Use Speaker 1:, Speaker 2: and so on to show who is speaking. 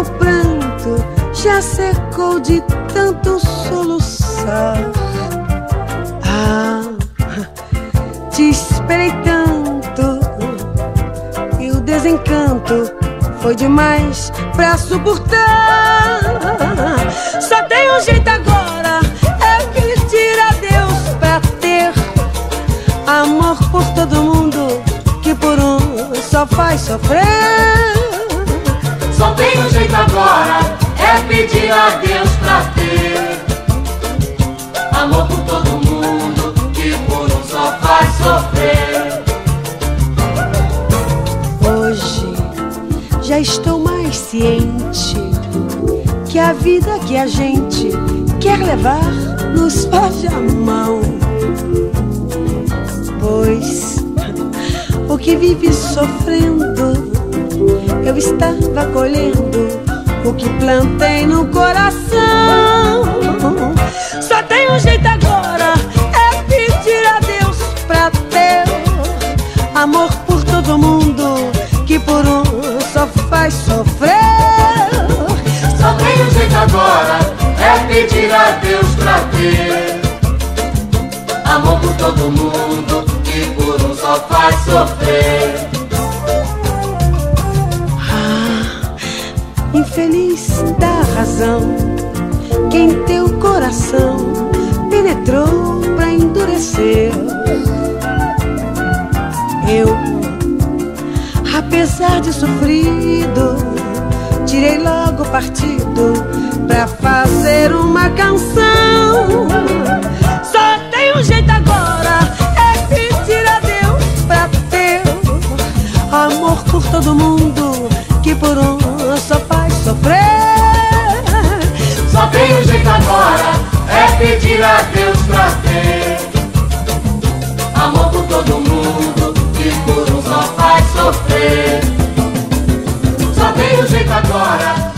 Speaker 1: meu pranto já secou de tanto soluçar. Ah, te esperei tanto e o desencanto foi demais pra suportar. Só tem um jeito agora, é pedir a Deus pra ter amor por todo mundo que por um só faz sofrer.
Speaker 2: Só tem um jeito agora, é pedir a Deus pra ter amor por todo mundo que por um só faz sofrer.
Speaker 1: Hoje já estou mais ciente que a vida que a gente quer levar nos foge a mão. Pois o que vive sofrendo, eu estava colhendo o que plantei no coração. Só tem um jeito agora, é pedir a Deus pra ter amor por todo mundo que por um só faz sofrer.
Speaker 2: Só tem um jeito agora, é pedir a Deus pra ter amor por todo mundo que por um só faz sofrer.
Speaker 1: Infeliz da razão, quem teu coração penetrou pra endurecer. Eu, apesar de sofrido, tirei logo partido pra fazer uma canção. Só tem um jeito agora, é pedir a Deus pra ter amor por todo mundo que por um só faz sofrer.
Speaker 2: Só tem um jeito agora, é pedir a Deus pra ter amor por todo mundo que por um só faz sofrer. Só tem um jeito agora,